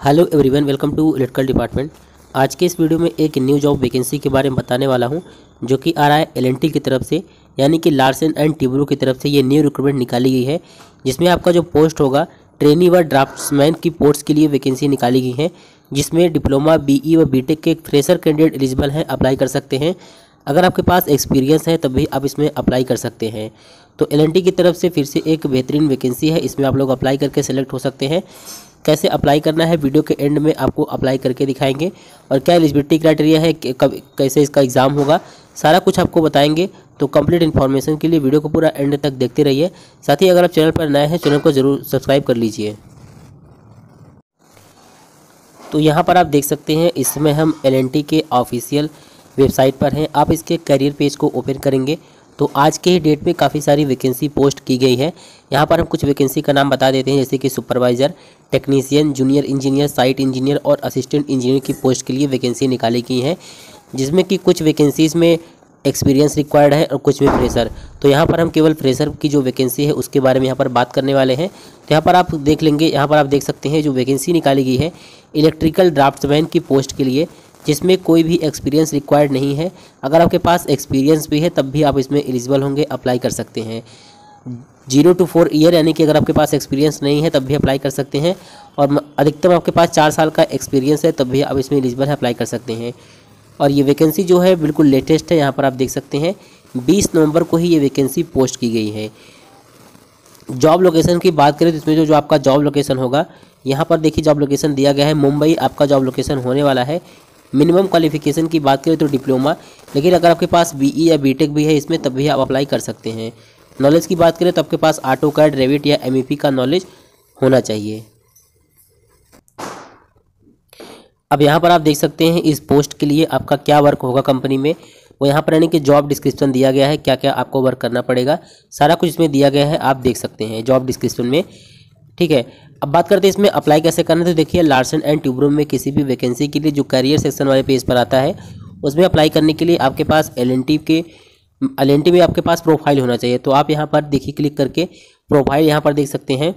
Hello everyone welcome to electrical department आज के इस वीडियो में एक न्यू जॉब वैकेंसी के बारे में बताने वाला हूँ, जो कि आ रहा है एल की तरफ़ से, यानी कि लार्सन एंड टिब्रो की तरफ़ से ये न्यू रिक्रूटमेंट निकाली गई है, जिसमें आपका जो पोस्ट होगा ट्रेनी व ड्राफ्ट्समैन की पोस्ट के लिए वैकेंसी निकाली गई है, जिसमें डिप्लोमा बी व बी के फ्रेशर कैंडिडेट एलिजिबल हैं अप्लाई कर सकते हैं। अगर आपके पास एक्सपीरियंस है, तब भी आप इसमें अप्लाई कर सकते हैं। तो एलएनटी की तरफ़ से फिर से एक बेहतरीन वैकेंसी है, इसमें आप लोग अप्लाई करके सेलेक्ट हो सकते हैं। कैसे अप्लाई करना है वीडियो के एंड में आपको अप्लाई करके दिखाएँगे। और क्या एलिजिबिलिटी क्राइटेरिया है कब, कैसे इसका एग्ज़ाम होगा, सारा कुछ आपको बताएँगे। तो कंप्लीट इन्फॉर्मेशन के लिए वीडियो को पूरा एंड तक देखते रहिए। साथ ही अगर आप चैनल पर नए हैं चैनल को ज़रूर सब्सक्राइब कर लीजिए। तो यहाँ पर आप देख सकते हैं, इसमें हम एल के ऑफिशियल वेबसाइट पर हैं। आप इसके करियर पेज को ओपन करेंगे। तो आज के ही डेट में काफ़ी सारी वैकेंसी पोस्ट की गई है। यहाँ पर हम कुछ वैकेंसी का नाम बता देते हैं, जैसे कि supervisor technician junior engineer site engineer और असिस्टेंट इंजीनियर की पोस्ट के लिए वैकेंसी निकाली गई है, जिसमें कि कुछ वैकेंसीज़ में एक्सपीरियंस रिक्वायर्ड है और कुछ में फ्रेशर तो यहाँ पर हम केवल फ्रेशर की जो वैकेंसी है, उसके बारे में यहाँ पर बात करने वाले हैं। तो यहाँ पर आप देख लेंगे, यहाँ पर आप देख सकते हैं जो वैकेंसी निकाली गई है इलेक्ट्रिकल ड्राफ्टमैन की पोस्ट के लिए। जिसमें कोई भी एक्सपीरियंस रिक्वायर्ड नहीं है। अगर आपके पास एक्सपीरियंस भी है, तब भी आप इसमें एलिजिबल होंगे अप्लाई कर सकते हैं। ज़ीरो टू फोर ईयर यानी कि अगर आपके पास एक्सपीरियंस नहीं है, तब भी अप्लाई कर सकते हैं। और अधिकतम आपके पास चार साल का एक्सपीरियंस है, तब भी आप इसमें एलिजिबल है अप्लाई कर सकते हैं। और ये वैकेंसी जो है, बिल्कुल लेटेस्ट है, यहाँ पर आप देख सकते हैं। बीस नवंबर को ही ये वैकेंसी पोस्ट की गई है। जॉब लोकेशन की बात करें तो इसमें जो जो आपका जॉब लोकेशन होगा, यहाँ पर देखिए जॉब लोकेशन दिया गया है। मुंबई आपका जॉब लोकेशन होने वाला है। मिनिमम क्वालिफिकेशन की बात करें तो डिप्लोमा, लेकिन अगर आपके पास बीई या बीटेक भी है इसमें, तब भी आप अप्लाई कर सकते हैं। नॉलेज की बात करें तो आपके पास ऑटो कार्ड रेविट या एम का नॉलेज होना चाहिए। अब यहाँ पर आप देख सकते हैं, इस पोस्ट के लिए आपका क्या वर्क होगा कंपनी में। वो यहाँ पर यानी कि जॉब डिस्क्रिप्शन दिया गया है क्या क्या आपको वर्क करना पड़ेगा। सारा कुछ इसमें दिया गया है, आप देख सकते हैं जॉब डिस्क्रिप्शन में। ठीक है अब बात करते हैं इसमें अप्लाई कैसे करना है। तो देखिए लार्सन एंड ट्यूब्रो में किसी भी वैकेंसी के लिए जो करियर सेक्शन वाले पेज पर आता है, उसमें अप्लाई करने के लिए आपके पास एलएनटी के एलएनटी में आपके पास प्रोफ़ाइल होना चाहिए। तो आप यहाँ पर देखिए क्लिक करके प्रोफ़ाइल यहाँ पर देख सकते हैं।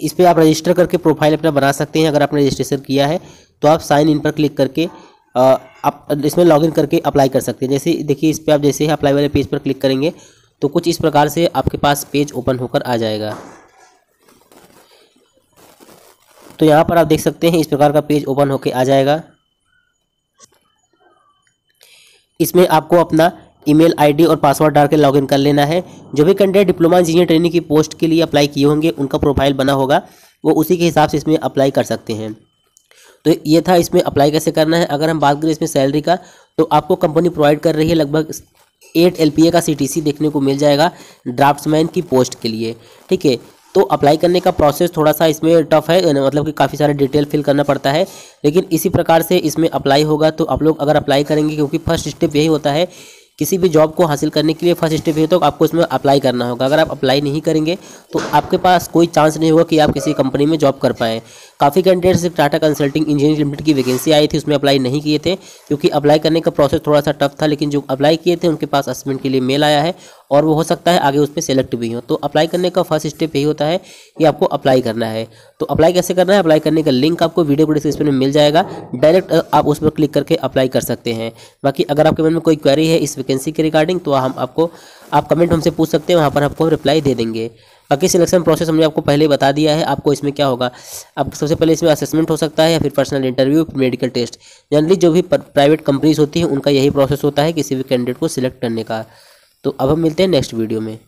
इस पर आप रजिस्टर करके प्रोफ़ाइल अपना बना सकते हैं। अगर आपने रजिस्ट्रेशन किया है तो आप साइन इन पर क्लिक करके आप इसमें लॉगिन करके अप्लाई कर सकते हैं। जैसे, देखिए, इस पर आप जैसे ही अप्लाई वाले पेज पर क्लिक करेंगे तो कुछ इस प्रकार से आपके पास पेज ओपन होकर आ जाएगा। तो यहाँ पर आप देख सकते हैं इस प्रकार का पेज ओपन होकर आ जाएगा। इसमें आपको अपना ईमेल आईडी और पासवर्ड डाल के लॉगिन कर लेना है। जो भी कैंडिडेट डिप्लोमा इंजीनियर ट्रेनिंग की पोस्ट के लिए अप्लाई किए होंगे, उनका प्रोफ़ाइल बना होगा। वो उसी के हिसाब से इसमें अप्लाई कर सकते हैं। तो ये था इसमें अप्लाई कैसे करना है। अगर हम बात करें इसमें सैलरी का तो आपको कंपनी प्रोवाइड कर रही है लगभग एट एल का सीटीसी देखने को मिल जाएगा ड्राफ्ट्समैन की पोस्ट के लिए। ठीक है तो अप्लाई करने का प्रोसेस थोड़ा सा इसमें टफ है मतलब कि काफ़ी सारे डिटेल फिल करना पड़ता है, लेकिन इसी प्रकार से इसमें अप्लाई होगा तो आप लोग अगर अप्लाई करेंगे, क्योंकि फ़र्स्ट स्टेप यही होता है, किसी भी जॉब को हासिल करने के लिए फ़र्स्ट स्टेप ये तो आपको इसमें अप्लाई करना होगा। अगर आप अप्लाई नहीं करेंगे तो आपके पास कोई चांस नहीं होगा कि आप किसी कंपनी में जॉब कर पाएँ। काफ़ी candidates Tata consulting engineering limited की वैकेंसी आई थी, उसमें अप्लाई नहीं किए थे, क्योंकि अप्लाई करने का प्रोसेस थोड़ा सा टफ था, लेकिन जो अप्लाई किए थे, उनके पास असेसमेंट के लिए मेल आया है और वो हो सकता है आगे उस पर सेलेक्ट भी हो। तो अप्लाई करने का फ़र्स्ट स्टेप यही होता है कि आपको अप्लाई करना है। तो अप्लाई कैसे करना है? अप्लाई करने का लिंक आपको वीडियो को डिस्क्रिप्शन में मिल जाएगा। डायरेक्ट आप उस पर क्लिक करके अप्लाई कर सकते हैं। बाकी अगर आपके मन में कोई क्वेरी है इस वैकेंसी के रिगार्डिंग तो हम आपको आप कमेंट हमसे पूछ सकते हैं, वहाँ पर आपको रिप्लाई दे देंगे। बाकी सिलेक्शन प्रोसेस हमने आपको पहले बता दिया है, आपको इसमें क्या होगा? अब सबसे पहले इसमें असेसमेंट हो सकता है या फिर personal interview medical test generally जो भी प्राइवेट कंपनीज़ होती हैं, उनका यही प्रोसेस होता है किसी भी कैंडिडेट को सिलेक्ट करने का। तो अब हम मिलते हैं नेक्स्ट वीडियो में।